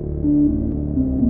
うん。